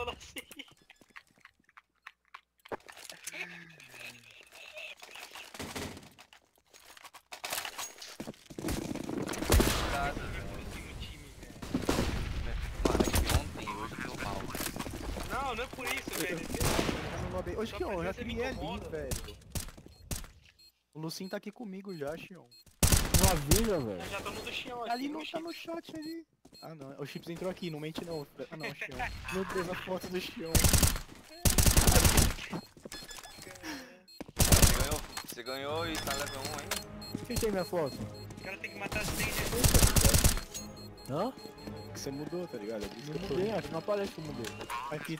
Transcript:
falou assim. Cuidado, No time, velho. Mano, é que ontem, hoje eu mal. Não, não é por isso, velho. Tá Só Xion, pra já me ali, incomoda. velho. O Lucinho tá aqui comigo já, Xion. Não avisa, velho. Já estamos do aqui. Ali não tá no chat ali. Ah não, o Chips entrou aqui, não mente não. Ah não, Xion. Meu Deus, a foto do Xion. Você ganhou, você ganhou e tá level 1 ainda? Quem tem minha foto? O cara tem que matar 100 de Hã? Que você mudou, tá ligado? É Não mudei, acho que não aparece que eu mudei. Aqui